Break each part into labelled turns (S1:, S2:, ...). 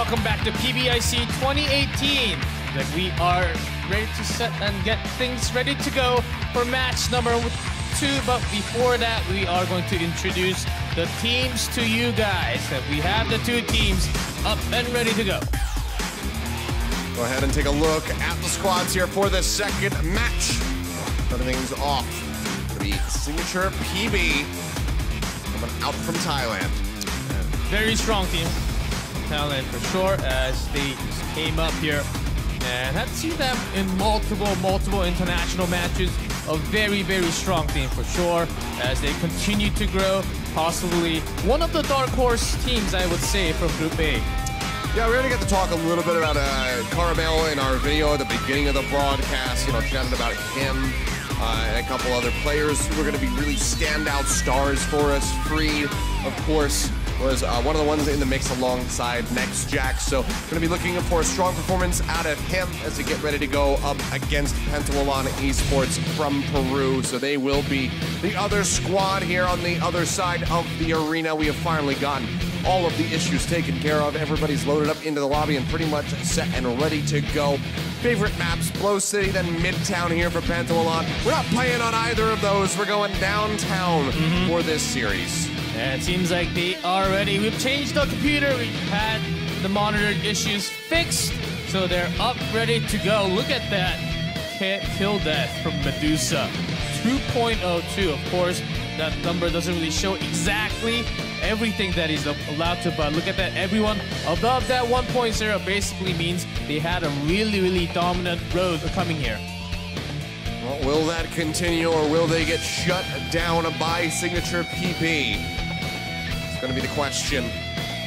S1: Finally, we're here. Welcome back to PBIC 2018. That we are ready to set and get things ready to go for match number two. But before that, we are going to introduce the teams to you guys. That we have the two teams up and ready to go.
S2: Go ahead and take a look at the squads here for the second match. Starting things off, the signature PB coming out from Thailand.
S1: Very strong team. Thailand for sure, as they came up here and have seen them in multiple, multiple international matches. A very, very strong team for sure, as they continue to grow. Possibly one of the dark horse teams, I would say, from Group A.
S2: Yeah, we already got to talk a little bit about uh, Caramel in our video at the beginning of the broadcast. You know, chatting about him uh, and a couple other players who are going to be really standout stars for us. Free, of course, was uh, one of the ones in the mix alongside Next Jack. So going to be looking for a strong performance out of him as they get ready to go up against Pantawalon Esports from Peru. So they will be the other squad here on the other side of the arena. We have finally gotten all of the issues taken care of. Everybody's loaded up into the lobby and pretty much set and ready to go. Favorite maps, Blow City, then Midtown here for Pantawalon. We're not playing on either of those. We're going downtown for this series.
S1: And it seems like they are ready. We've changed the computer. We've had the monitor issues fixed. So they're up, ready to go. Look at that. Ki- Kill death from Medusa. 2.02, of course. That number doesn't really show exactly everything that he's allowed to, but look at that. Everyone above that 1.0 basically means they had a really, really dominant road coming here.
S2: Well, will that continue or will they get shut down by Signature PB? Going to be the question.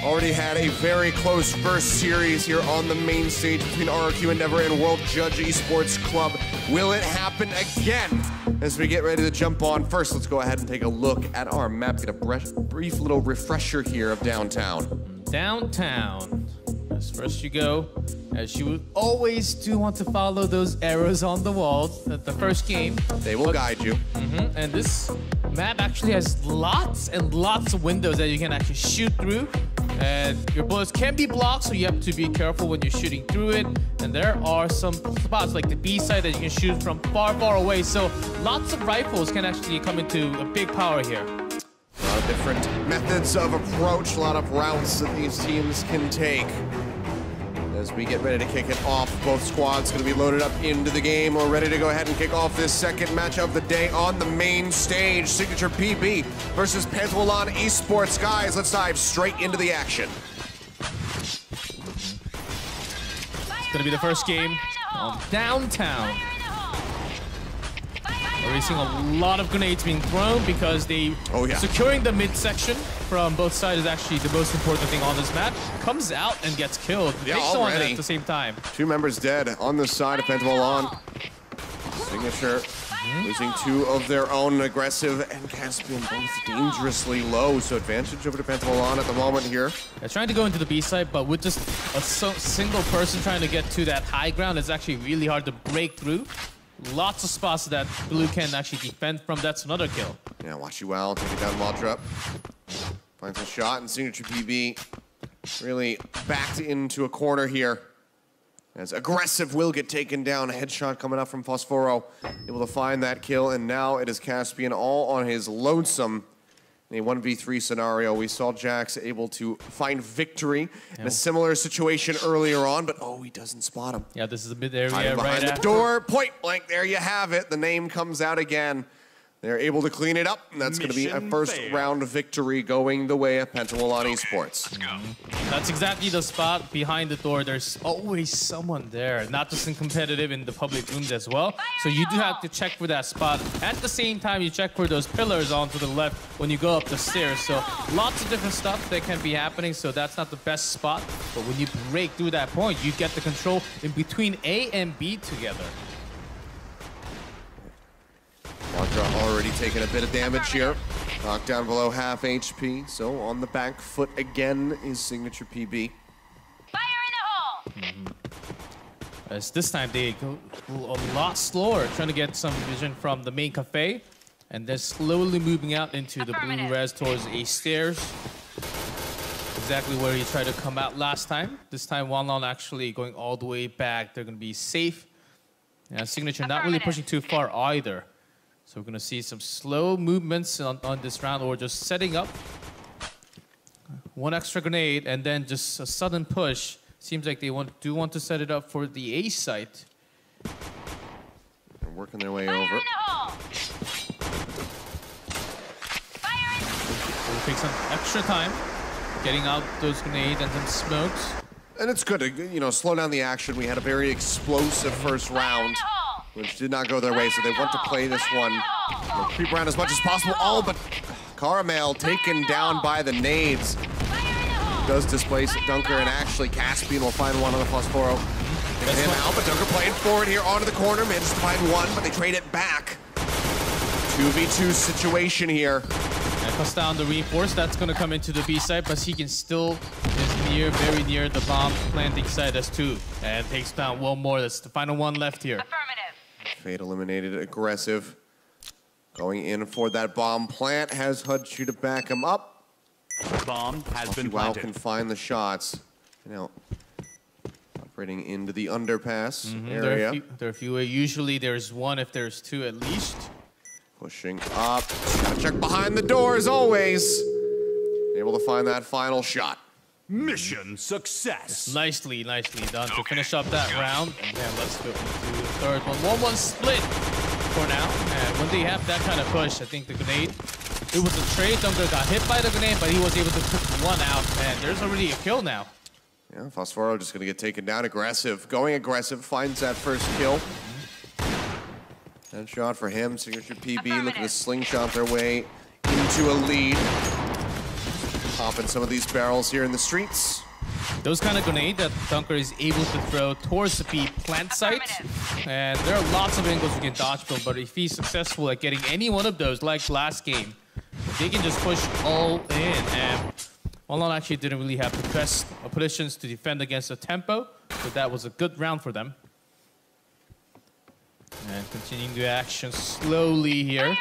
S2: Already had a very close first series here on the main stage between RRQ Endeavor and World Judge Esports Club. Will it happen again as we get ready to jump on? First, let's go ahead and take a look at our map, get a brief little refresher here of downtown.
S1: downtown. As first you go, as you always do want to follow those arrows on the wall at the first game.
S2: They will guide you.
S1: Mhm, And this map actually has lots and lots of windows that you can actually shoot through. And your bullets can be blocked, so you have to be careful when you're shooting through it. And there are some spots like the B side that you can shoot from far, far away. So lots of rifles can actually come into a big power here.
S2: A lot of different methods of approach, a lot of routes that these teams can take. As we get ready to kick it off, both squads going to be loaded up into the game. We're ready to go ahead and kick off this second match of the day on the main stage. Signature PB versus Pantawalon Esports. Guys, let's dive straight into the action.
S1: It's gonna be the first game on downtown. We're seeing a lot of grenades being thrown because they
S2: Oh, yeah.
S1: securing the midsection from both sides is actually the most important thing on this map. Comes out and gets killed.
S2: Yeah,
S1: Takes
S2: already.
S1: at the same time.
S2: Two members dead on the side of Pantawalon. Signature mm-hmm. losing two of their own. Aggressive and Caspian both dangerously low. So advantage over to Pantawalon at the moment here.
S1: They're trying to go into the B side, but with just a so single person trying to get to that high ground, it's actually really hard to break through. Lots of spots that Blue can actually defend from. That's another kill.
S2: Yeah, watch you well. Take it down, wall drop. Finds a shot, and Signature PB really backed into a corner here. As aggressive will get taken down. A headshot coming up from Phosphoro. Able to find that kill, and now it is Caspian all on his lonesome. In a 1v3 scenario, we saw Jax able to find victory in a similar situation earlier on, but oh, he doesn't spot him.
S1: Yeah, this is a mid area
S2: Hiding
S1: right
S2: behind the
S1: after.
S2: door, point blank. There you have it. The name comes out again. They're able to clean it up, and that's going to be a first
S3: failed.
S2: round victory going the way of Pentawalan Esports.
S1: That's exactly the spot behind the door. There's always someone there, not just in competitive, in the public rooms as well. So you do have to check for that spot. At the same time, you check for those pillars onto the left when you go up the stairs. So lots of different stuff that can be happening. So that's not the best spot. But when you break through that point, you get the control in between A and B together.
S2: Wandra already taking a bit of damage here. Knocked down below half HP, so on the back foot again is Signature PB. Fire in the hole! Mm -hmm.
S1: As this time they go a lot slower, trying to get some vision from the main cafe. And they're slowly moving out into the blue res towards A stairs. exactly where he tried to come out last time. This time, Wanlong actually going all the way back. They're going to be safe. Yeah, Signature not really pushing too far either. So we're going to see some slow movements on, on this round or just setting up. One extra grenade and then just a sudden push. Seems like they want do want to set it up for the A site.
S2: They're working their way over.
S1: Fire It'll take some extra time getting out those grenades and some smokes.
S2: And it's good to, you know, slow down the action. We had a very explosive first round, which did not go their way, so they want to play this one. You know, creep around as much as possible. Oh, but Caramel taken down by the nades. Does displace Dunker, and actually Caspian will find one on the Phosphoro. Get him out, but Dunker playing forward here onto the corner. Manages to find one, but they trade it back. 2v2 situation here.
S1: And cuts down the reinforce. That's going to come into the B side, but he can still is near, very near the bomb planting side as two. And takes down one more. That's the final one left here.
S3: Affirmative.
S2: Fade eliminated aggressive. Going in for that bomb plant. Has Hudju to back him up.
S4: Bomb has been
S2: Wow
S4: planted.
S2: can find the shots. Now, operating into the underpass
S1: Mm-hmm. There are,
S2: area.
S1: few, there are a few. Usually there's one if there's two at least.
S2: Pushing up. Gotta check behind the door as always. Able to find that final shot.
S4: Mission success.
S1: Nicely, nicely done to finish up that round. And then let's go into the third one. 1-1 split for now. And when they have that kind of push, I think the grenade, it was a trade. Dunker got hit by the grenade, but he was able to cook one out. And there's already a kill now.
S2: Yeah, Phosphoro just gonna get taken down. Aggressive. Going aggressive. Finds that first kill. That shot for him. Signature PB looking to
S3: Affirmative.
S2: slingshot their way into a lead. Popping some of these barrels here in the streets.
S1: Those kind of grenade that Dunker is able to throw towards the plant site. And there are lots of angles you can dodge from, but if he's successful at getting any one of those, like last game, they can just push all in. And Malon actually didn't really have the best positions to defend against the tempo, so that was a good round for them. And continuing the action slowly here.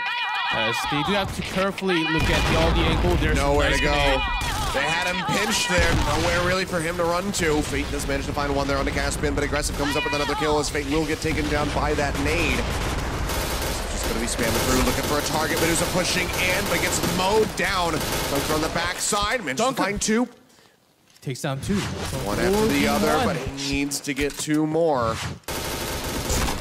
S1: As they do have to carefully look at the, all the angle. There's
S2: Nowhere
S1: nice
S2: to go.
S1: grenade.
S2: They had him pinched there. Nowhere really for him to run to. Fate does manage to find one there on the Caspian, but Aggressive comes up with another kill as Fate will get taken down by that nade. Just gonna be spamming through, looking for a target. Medusa pushing in, but gets mowed down. Dunker on the backside, manages to
S1: Dunker.
S2: find two.
S1: Takes down two.
S2: One after the other,
S1: 4v1.
S2: but he needs to get two more.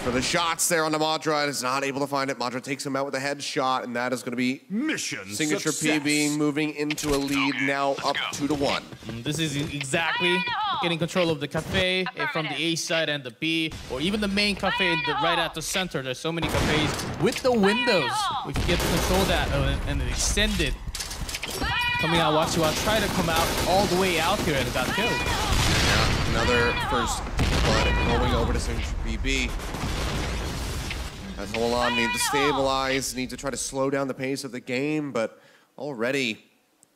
S2: For the shots there on the Madra, and is not able to find it. Madra takes him out with a headshot, and that is going to be
S4: Mission
S2: Signature
S4: success.
S2: PB moving into a lead now up two to one.
S1: This is exactly getting control of the cafe eh, from the A side and the B, or even the main cafe in the, right at the center. There's so many cafes with the windows. We can get to control that uh, and extend it. Coming out, Wachiwa tried to come out all the way out here and got killed.
S2: Yeah, another first blood going over to Signature PB. As Holan need to stabilize, need to try to slow down the pace of the game, but already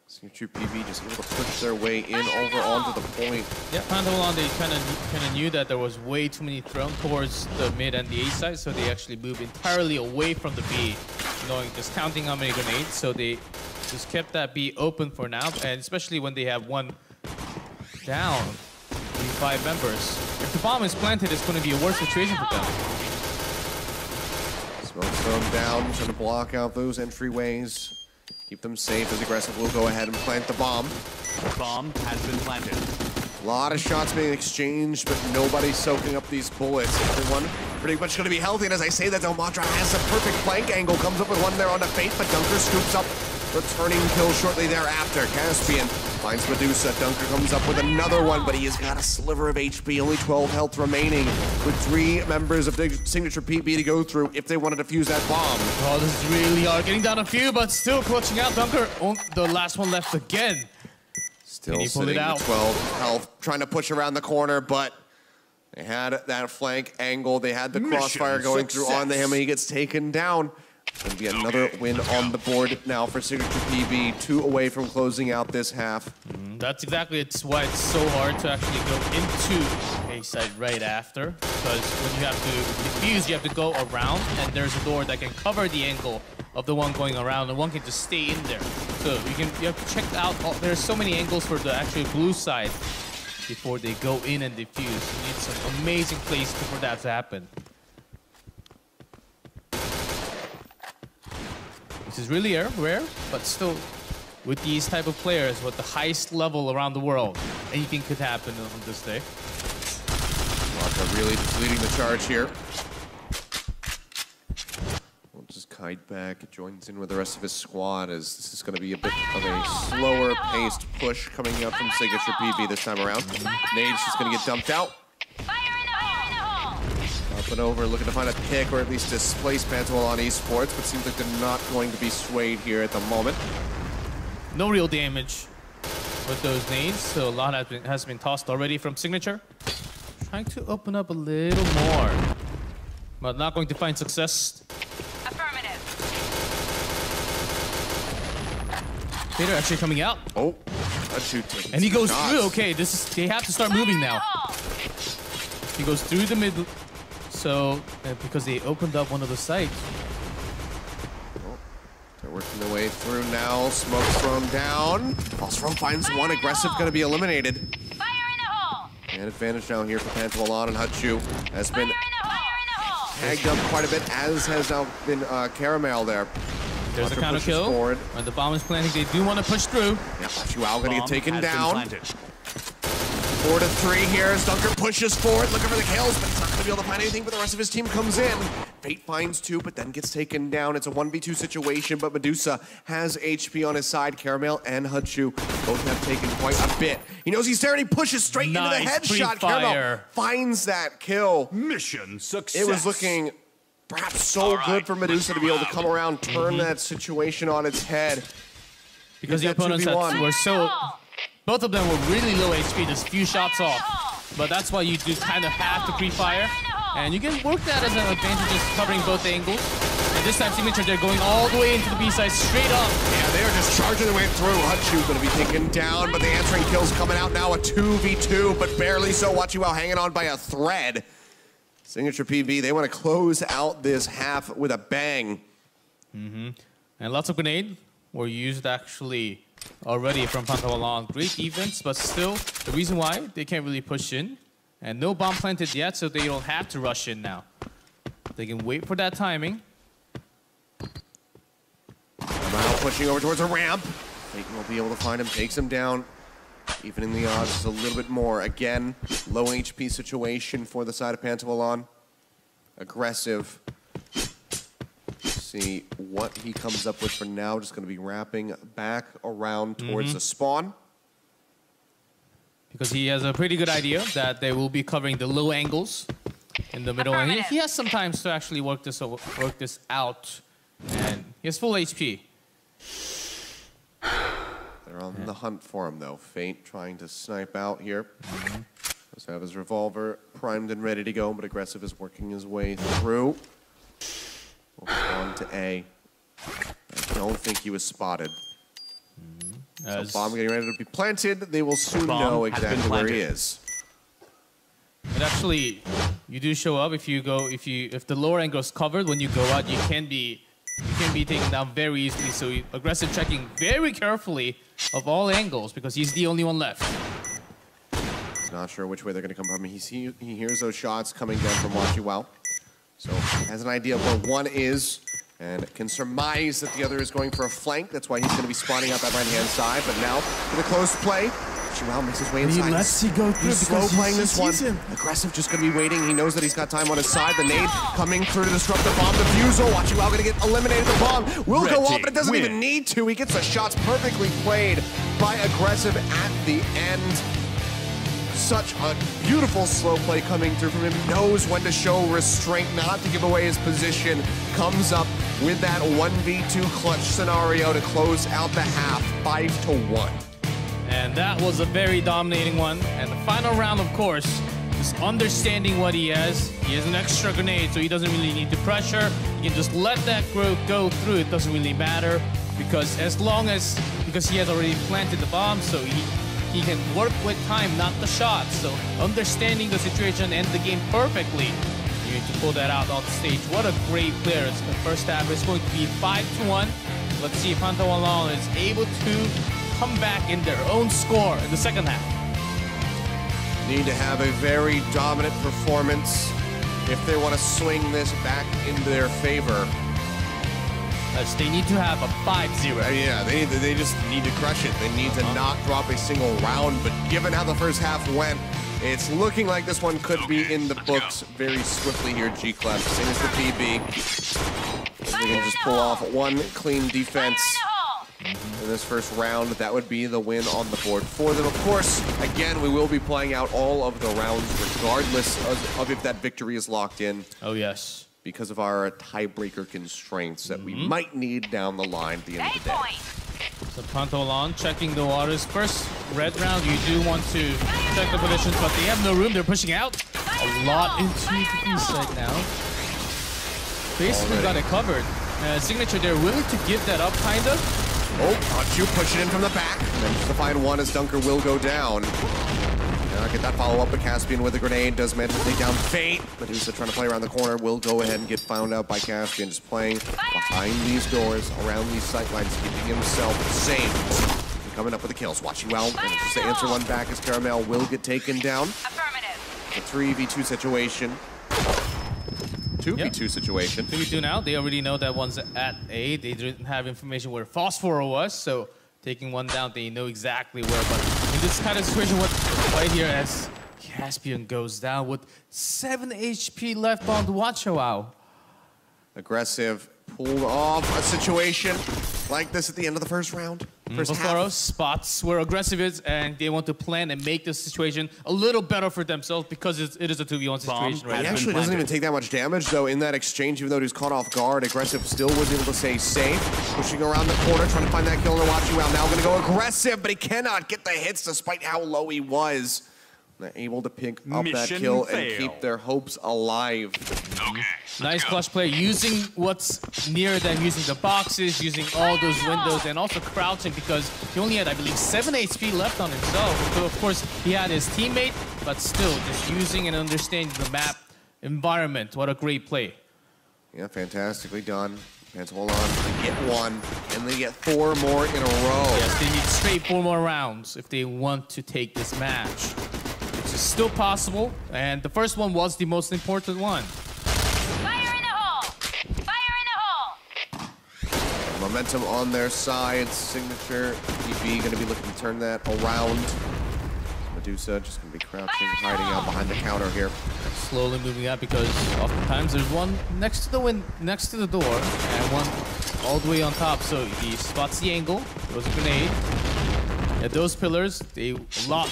S2: Signature PB just able to push their way in over onto the point.
S1: Yeah, Pandawan, they kind of kind of knew that there was way too many thrown towards the mid and the A side, so they actually moved entirely away from the B, knowing just counting how many grenades. So they just kept that B open for now, and especially when they have one down, the five members. If the bomb is planted, it's going to be a worse situation for them.
S2: Smoke them down, trying to block out those entryways. Keep them safe as aggressive we'll go ahead and plant the bomb.
S4: Bomb has been planted.
S2: A lot of shots being exchanged, but nobody's soaking up these bullets. Everyone pretty much going to be healthy, and as I say that, Delmatra has a perfect flank angle, comes up with one there on the Fate, but Dunker scoops up returning kill shortly thereafter. Caspian finds Medusa. Dunker comes up with another one, but he has got a sliver of HP, only 12 health remaining, with three members of the Signature PB to go through if they want to defuse that bomb.
S1: Oh, this is really hard. Getting down a few, but still clutching out. Dunker, on the last one left again.
S2: Still
S1: Can he pull it
S2: sitting
S1: out?
S2: with 12 health, trying to push around the corner, but they had that flank angle. They had the
S4: Mission
S2: crossfire going through onto him, and he gets taken down. Gonna be another win on the board now for Signature PB. Two away from closing out this half.
S1: Mm, that's exactly it's why it's so hard to actually go into a side right after. Because when you have to defuse, you have to go around, and there's a door that can cover the angle of the one going around, and one can just stay in there. So you can you have to check out. Oh, All, there's so many angles for the actual blue side before they go in and defuse. You need some amazing plays for that to happen. This is really rare, rare, but still, with these type of players, with the highest level around the world, anything could happen on this day.
S2: Waka really just leading the charge here. We'll just kite back, joins in with the rest of his squad as this is going to be a bit of a slower paced push coming out from Signature PB this time around. Nade's just going to get dumped out. Up and over, looking to find a pick or at least displace on Esports, but seems like they're not going to be swayed here at the moment.
S1: No real damage with those nades, so a lot has been, has been tossed already from Signature. Trying to open up a little more, but not going to find success.
S3: Affirmative.
S1: Vader actually coming out,
S2: Oh, that shoot
S1: and he goes
S2: shots.
S1: through. Okay, this is they have to start moving now. He goes through the middle, so uh, because they opened up one of the sites.
S2: They're working their way through now. Smoke thrown down. False finds one. Aggressive going to be eliminated.
S3: Fire in the hole.
S2: And advantage down here for Pantawalon and Hutchu has
S3: Fire
S2: been
S3: in the hole. Fire in the hole.
S2: tagged up quite a bit, as has now been uh, Caramel there.
S1: There's a
S2: Hunter
S1: counter kill.
S2: forward.
S1: When the bomb is planting, they do want to push through.
S2: Yeah, Hutchu Al going to get taken down. Four to three here as Dunker pushes forward, looking for the kills, but he's not going to be able to find anything. But the rest of his team comes in. Fate finds two, but then gets taken down. It's a 1v2 situation, but Medusa has HP on his side. Caramel and Hutchu both have taken quite a bit. He knows he's there and he pushes straight
S1: Nice
S2: into the headshot. Caramel finds that kill.
S4: Mission success.
S2: It was looking perhaps so good for Medusa to be able to come around, turn mm-hmm. that situation on its head.
S1: Because the
S2: Get that
S1: opponents had,
S2: 2v1.
S1: were so, both of them were really low HP, just a few shots off. But that's why you do kind of have to pre-fire. And you can work that as an advantage, just covering both angles. And this time, Signature, they're going all the way into the B side, straight up.
S2: Yeah, they are just charging their way through. Hutchu going to be taken down, but the answering kill's coming out now. A 2v2, but barely so. Watch while hanging on by a thread. Signature PB, they want to close out this half with a bang. Mm-hmm.
S1: And lots of grenade were used actually already from Pantawalon. Great defense, but still, the reason why they can't really push in. And no bomb planted yet, so they don't have to rush in now. They can wait for that timing.
S2: Now pushing over towards a ramp. Clayton will be able to find him, takes him down. Evening the odds a little bit more. Again, low HP situation for the side of Pantawalon. Aggressive. See what he comes up with for now. Just going to be wrapping back around mm-hmm. towards the spawn.
S1: because he has a pretty good idea that they will be covering the low angles in the middle, and he, he has some time to actually work this o- work this out. And he has full HP.
S2: They're on the hunt for him, though. Faint trying to snipe out here. Mm-hmm. Does have his revolver primed and ready to go, but Aggressive is working his way through. On to A. I don't think he was spotted. Mm-hmm.
S1: As-
S2: So bomb getting ready to be planted. They will soon know exactly where he is.
S1: But actually, you do show up if you go if you if the lower angle is covered. When you go out, you can be you can be taken down very easily. So aggressive checking very carefully of all angles because he's the only one left.
S2: He's not sure which way they're going to come from. He, see, he hears those shots coming down from Wachi Well. So has an idea of where one is and can surmise that the other is going for a flank. That's why he's going to be spawning out that right-hand side. But now, for the close play, Chihuahua makes his way inside.
S5: lets he go through
S2: He's slow playing this one.
S5: sees him.
S2: Aggressive, just going to be waiting. He knows that he's got time on his side. The nade coming through to disrupt the bomb defusal. Oh, Wachiwao going to get eliminated. The bomb will go off, but it doesn't
S4: team
S2: even need to. He gets the shots perfectly played by Aggressive at the end such a beautiful slow play coming through from him. Knows when to show restraint, not to give away his position. Comes up with that 1v2 clutch scenario to close out the half, 5 to 1.
S1: And that was a very dominating one. And the final round, of course, is understanding what he has. He has an extra grenade, so he doesn't really need to pressure. He can just let that group go through. It doesn't really matter because as long as because he has already planted the bomb, so he he can work with time, not the shot. So understanding the situation and the game perfectly. You need to pull that out on stage. What a great player. It's the first half is going to be 5 to 1. let's see if Pantawan is able to come back in their own score in the second half.
S2: Need to have a very dominant performance if they want to swing this back into their favor.
S1: As they need to have a 5-0.
S2: Uh, yeah, they they just need to crush it. They need to not drop a single round. But given how the first half went, it's looking like this one could be in the books very swiftly here. G Club, same as the PB. They can just pull off one clean defense in this first round. That would be the win on the board for them. Of course, again, we will be playing out all of the rounds regardless of, of if that victory is locked in
S1: Oh, yes.
S2: Because of our tiebreaker constraints that we might need down the line at the end
S3: Eight
S2: of the day.
S1: So Pantolan checking the waters. First red round, you do want to check the positions, but they have no room. They're pushing out a lot into the east side now. Basically got it covered. Uh, Signature, they're willing to give that up, kind of.
S2: Oh, Hachu pushing in from the back. Manages to find one as Dunker will go down. Now get that follow-up, but Caspian with a grenade does manage to take down Fate. Medusa trying to play around the corner will go ahead and get found out by Caspian, just playing behind these doors, around these sight lines, keeping himself safe. And coming up with the kills. Watching well, manages to answer one back as Caramel will get taken down.
S3: Affirmative.
S2: The 3v2 situation. 2v2
S1: Yep.
S2: situation.
S1: 2v2 now. They already know that one's at A. They didn't have information where Phosphor was, so taking one down, they know exactly where. In this kind of situation, what right here as Caspian goes down with 7 HP left on the Watcher Wow.
S2: Aggressive, pulled off a situation like this at the end of the first round. Mm. First
S1: Bofaro
S2: half.
S1: spots where aggressive is, and they want to plan and make this situation a little better for themselves because it's, it is a 2v1 situation right
S2: He
S1: now.
S2: actually doesn't even take that much damage, though, in that exchange, even though he was caught off guard. Aggressive still was able to stay safe. Pushing around the corner, trying to find that kill and watching well. Now going to go aggressive, but he cannot get the hits despite how low he was. They're able to pick up that
S4: Mission
S2: kill and keep their hopes alive.
S1: Nice clutch play, using what's near them, using the boxes, using all those windows, and also crouching because he only had, I believe, 7 HP left on himself. So, of course, he had his teammate, but still, just using and understanding the map environment. What a great play.
S2: Yeah, fantastically done. Pantalon, they get one, and they get four more in a row.
S1: Yes, they need straight four more rounds if they want to take this match. Which is still possible, and the first one was the most important one.
S3: Fire in the hole! Fire in the hole!
S2: Momentum on their side. Signature PB going to be looking to turn that around. Medusa just going to be crouching, hiding out behind the counter here.
S1: Slowly moving up because oftentimes there's one next to the win next to the door and one all the way on top. So he spots the angle, throws a grenade. At those pillars, they a lot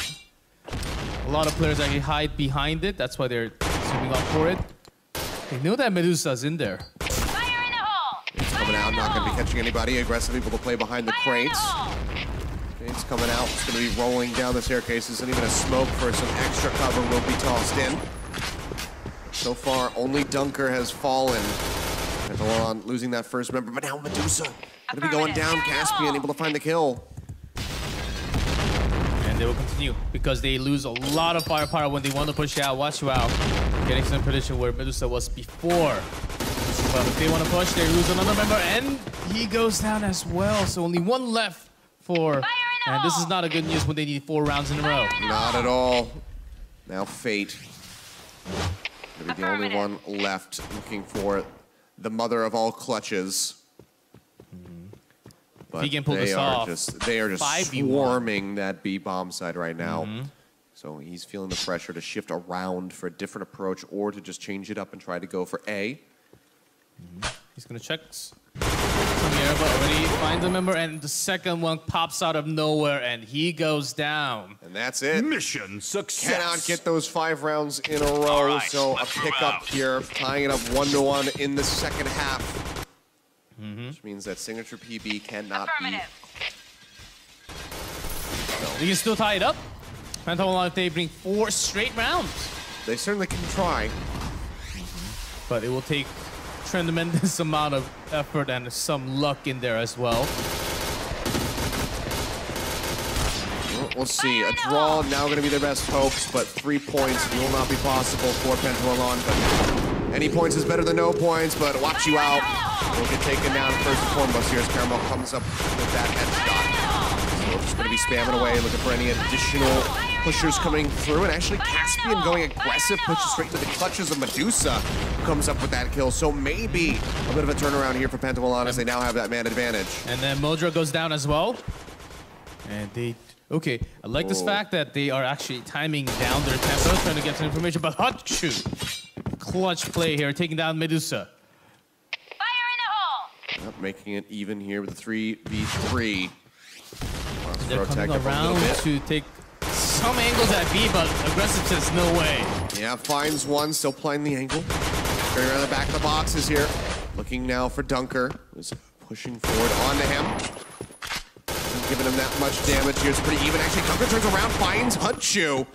S1: a lot of players actually hide behind it. That's why they're zooming up for it. They know that Medusa's in there.
S3: Fire in the hole!
S2: It's coming out, not going to be catching anybody. Aggressive, able to play behind the
S3: Fire in the
S2: crates. It's coming out. It's going to be rolling down the staircases, and even a smoke for some extra cover will be tossed in. So far, only Dunker has fallen. Pantalon losing that first member, but now Medusa going to be going down. Caspian able to find the kill.
S1: And they will continue because they lose a lot of firepower when they want to push out. Watch you out. Getting some position where Medusa was before. But if they want to push, they lose another member, and he goes down as well. So only one left for.
S3: in the
S1: And this is not a good news when they need four rounds in a row.
S2: Not at all. Now Fate. Gonna be the only one left looking for the mother of all clutches. But
S1: he can pull
S2: they
S1: this
S2: are
S1: off,
S2: just they are just
S1: 5v1.
S2: swarming that B bomb side right now.
S1: Mm-hmm.
S2: So he's feeling the pressure to shift around for a different approach or to just change it up and try to go for A.
S1: He's gonna check s- from but already finds a member, and the second one pops out of nowhere, and he goes down.
S2: And that's it.
S4: Mission success.
S2: Cannot get those five rounds in a row.
S5: All right,
S2: so a
S5: let's
S2: pickup here, tying it up one to one in the second half.
S1: Mm-hmm.
S2: Which means that signature PB cannot be.
S3: Affirmative.
S1: They can still tie it up. Phantom if they bring four straight rounds.
S2: They certainly can try.
S1: but it will take tremendous amount of effort and some luck in there as well.
S2: Well, We'll see. A draw now going to be their best hopes, but three points will not be possible for Pentalon. But Any points is better than no points, but watch you out. We'll get taken down first and foremost here as Caramel comes up with that headshot. So we're just going to be spamming away, looking for any additional pushers coming through. And actually, Caspian going aggressive, pushes straight to the clutches of Medusa, comes up with that kill. So maybe a bit of a turnaround here for Pentavalon as they now have that man advantage.
S1: And then Modra goes down as well. And they... Okay, I like this
S2: Oh.
S1: fact that they are actually timing down their tempo, trying to get some information about Hachu. Clutch play here, taking down Medusa.
S3: Fire in the hole!
S2: Yep, making it even here with a 3v3.
S1: They're coming
S2: up a
S1: around
S2: bit.
S1: to take some angles at B, but Aggressive says no way.
S2: Yeah, finds one, still playing the angle. Going around the back of the boxes here. Looking now for Dunker, who's pushing forward onto him. Isn't giving him that much damage here. It's pretty even. Actually, Dunker turns around, finds Hutchu.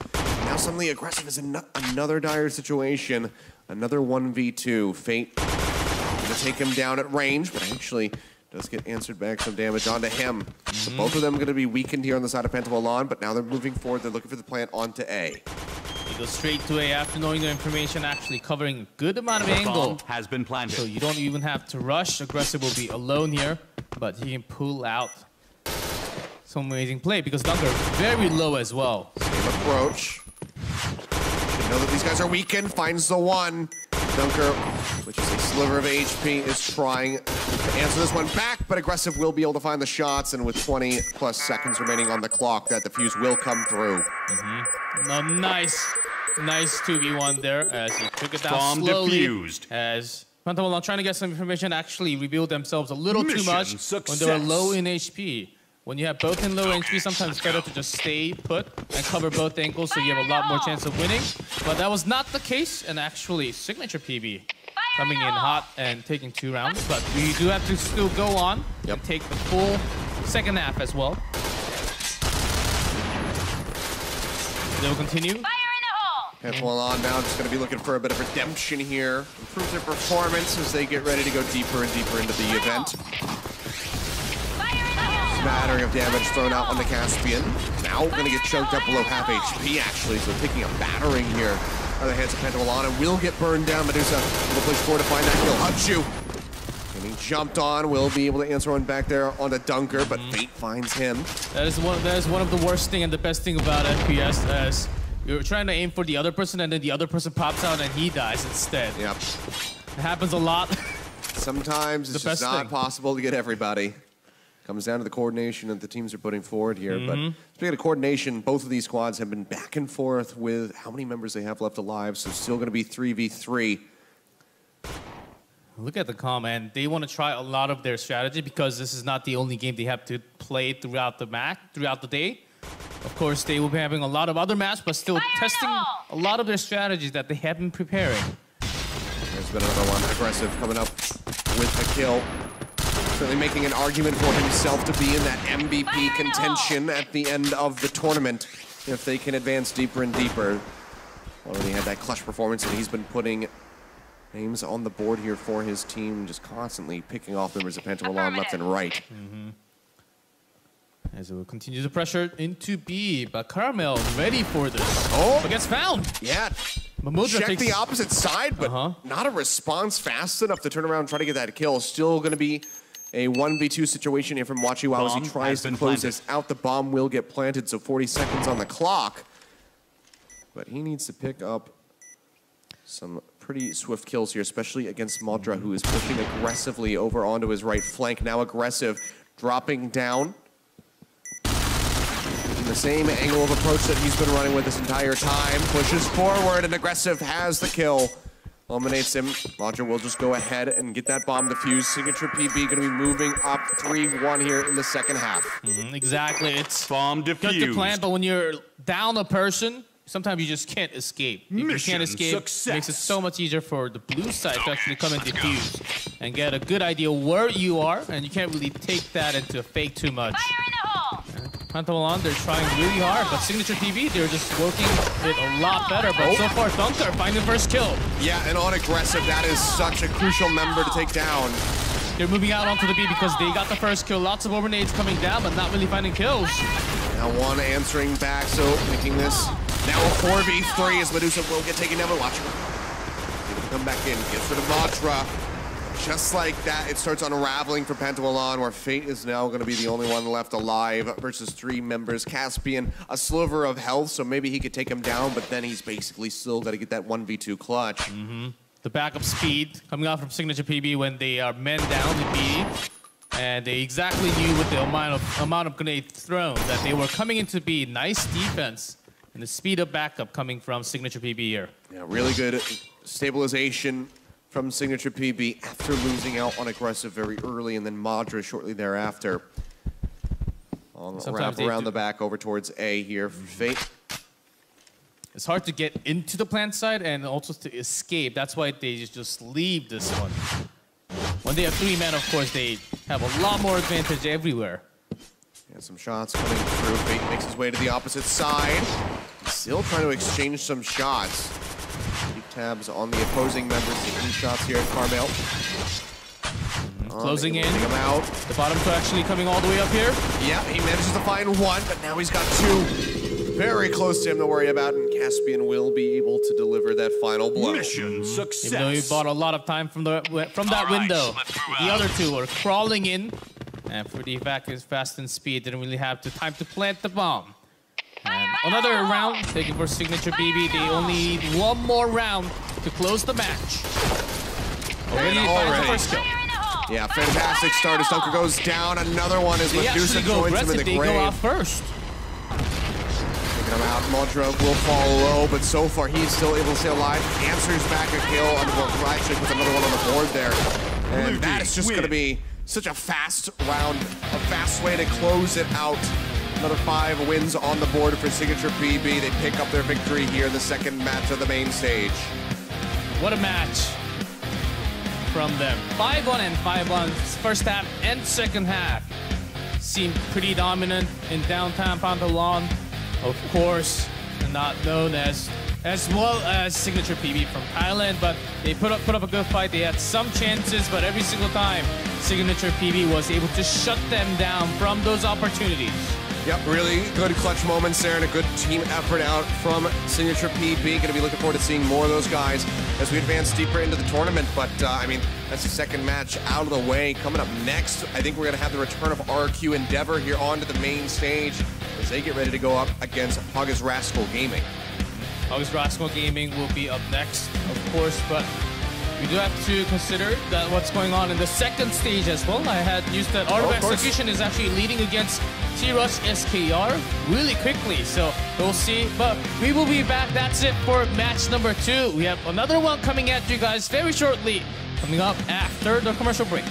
S2: Now suddenly aggressive is in another dire situation. Another 1v2. Fate gonna take him down at range, but actually does get answered back some damage onto him. So both of them going to be weakened here on the side of Pentavalon, but now they're moving forward. They're looking for the plant onto A.
S1: He goes straight to A after knowing the information, actually covering a good amount of
S4: Bomb
S1: angle.
S4: has been planted.
S1: So you don't even have to rush. Aggressive will be alone here, but he can pull out some amazing play because Dunker very low as well.
S2: Same approach. Should know that these guys are weakened. Finds the one. Dunker, which is a sliver of HP, is trying to answer this one back, but Aggressive will be able to find the shots, and with 20 plus seconds remaining on the clock, that defuse will come through. Mm-hmm.
S1: No, nice, nice 2v1 there as he took it down
S4: Bomb
S1: slowly.
S4: defused.
S1: As Pentavalon trying to get some information actually revealed themselves a little too
S4: Mission
S1: much when they were low in HP. When you have both in low HP, sometimes it's better to just stay put and cover both ankles so you have a lot more chance of winning. But that was not the case, and actually, Signature PB coming in hot and taking two rounds. But we do have to still go on
S2: Yep.
S1: and take the full second half as well. They will continue.
S3: Fire in the hole!
S2: Pentavalon now just going to be looking for a bit of redemption here. Improve their performance as they get ready to go deeper and deeper into the event. Smattering of damage thrown out on the Caspian. Now we're going to get chunked up below half HP, actually, so taking a battering here by the hands of Pentavalon and will get burned down. Medusa will push forward to find that kill. Hachu getting jumped on, will be able to answer one back there on the Dunker, but mm-hmm. Fate finds him.
S1: That is one. That is one of the worst thing and the best thing about FPS, as you're trying to aim for the other person and then the other person pops out and he dies instead.
S2: Yep.
S1: It happens a lot.
S2: Sometimes it's
S1: The
S2: just
S1: best
S2: not
S1: thing.
S2: possible to get everybody. Comes down to the coordination that the teams are putting forward here.
S1: Mm-hmm.
S2: But speaking of coordination, both of these squads have been back and forth with how many members they have left alive. So still going to be 3v3.
S1: Look at the comment. They want to try a lot of their strategy because this is not the only game they have to play throughout the match, throughout the day. Of course, they will be having a lot of other maps, but still
S3: Fire
S1: testing a lot of their strategies that they have been preparing.
S2: There's been another one. Aggressive coming up with a kill. Certainly making an argument for himself to be in that MVP contention at the end of the tournament if they can advance deeper and deeper. Already had that clutch performance, and he's been putting names on the board here for his team, just constantly picking off members of Pentavalon left and right.
S1: As it will continue to pressure into B, but Caramel ready for this.
S2: Oh!
S1: But gets found.
S2: Yeah,
S1: Mamudra
S2: check the opposite side, but
S1: Uh-huh.
S2: not a response fast enough to turn around and try to get that kill. Still going to be a 1v2 situation here from Wachiwa as he tries to close
S4: planted.
S2: this out. The bomb will get planted, so 40 seconds on the clock. But he needs to pick up some pretty swift kills here, especially against Modra, who is pushing aggressively over onto his right flank. Now aggressive, dropping down. In the same angle of approach that he's been running with this entire time. Pushes forward and aggressive has the kill. Eliminates him. Roger will just go ahead and get that bomb defused. Signature PB going to be moving up 3-1 here in the second half.
S1: Mm, Exactly. It's
S4: Bomb
S1: good to plan,
S4: defused.
S1: but when you're down a person, sometimes you just can't escape. If you can't escape, it makes it so much easier for the blue side to actually come and defuse and get a good idea where you are, and you can't really take that into a fake too much.
S3: Fire in the hole!
S1: Pantalon, they're trying really hard, but Signature TV, they're just working it a lot better. But so oh. far, Dunker finding first kill.
S2: Yeah, and on aggressive, that is such a crucial member to take down.
S1: They're moving out onto the B because they got the first kill. Lots of overnades coming down, but not really finding kills.
S2: Now one answering back, so making this now a 4v3 as Medusa will get taken down. But watch. come back in, gets rid of Matra. Just like that, it starts unraveling for Pantawalon, where Fate is now going to be the only one left alive versus three members. Caspian, a sliver of health, so maybe he could take him down, but then he's basically still got to get that 1v2 clutch. Mm-hmm.
S1: The backup speed coming out from Signature PB when they are men down the B. And they exactly knew with the amount of amount of grenade thrown that they were coming into B. Nice defense. And the speed of backup coming from Signature PB here.
S2: Yeah, really good stabilization from Signature PB after losing out on aggressive very early, and then Madra shortly thereafter.
S1: Sometimes
S2: wrap around the back over towards A here for Fate.
S1: It's hard to get into the plant side and also to escape. That's why they just- just leave this one. When they have three men, of course, they have a lot more advantage everywhere.
S2: Yeah, some shots coming through. Fate makes his way to the opposite side. Still trying to exchange some shots. Keep tabs on the opposing members. Taking shots here at Carmel. Mm-hmm.
S1: Um, Closing in.
S2: Him out.
S1: The bottom two actually coming all the way up here.
S2: Yeah, he manages to find one, but now he's got two very close to him to worry about, and Caspian will be able to deliver that final blow.
S4: Mission mm-hmm. success.
S1: Even though he bought a lot of time from the from that
S4: All right,
S1: window, the
S4: out.
S1: other two were crawling in, and for the evac is fast and speed, didn't really have the time to plant the bomb. And another round taken for Signature PB. They only need one more round to close the match. Already, finds the
S2: Already.
S1: first kill.
S3: Fire in the hole!
S2: Yeah, fantastic start as Dunker goes down. Another one as
S1: They
S2: Medusa
S1: go
S2: joins him in
S1: aggressive.
S2: the
S1: They
S2: grave.
S1: go out first.
S2: Taking him out. Modra will fall low, but so far he's still able to stay alive. Answers back a kill on the board. Actually puts another one on the board there. And
S4: Blue
S2: that
S4: team
S2: is just going to be such a fast round, a fast way to close it out. Another five wins on the board for Signature PB. They pick up their victory here in the second match of the main stage.
S1: What a match from them. 5-1 and 5-1 first half and second half. Seemed pretty dominant in downtown Pantalon. Of course, not known as as well as Signature PB from Thailand, but they put up put up a good fight. They had some chances, but every single time Signature PB was able to shut them down from those opportunities.
S2: Yep, really good clutch moments there and a good team effort out from Signature PB. Going to be looking forward to seeing more of those guys as we advance deeper into the tournament. But, uh, I mean, that's the second match out of the way. Coming up next, I think we're going to have the return of RRQ Endeavor here onto the main stage as they get ready to go up against Huggies Rascal Gaming.
S1: August Rascal Gaming will be up next, of course, but we do have to consider that what's going on in the second stage as well. I had news that Art
S2: Oh,
S1: of
S2: of course.
S1: Execution is actually leading against T-Rush SKR really quickly, so we'll see. But we will be back. That's it for match number two. We have another one coming at you guys very shortly, coming up after the commercial break.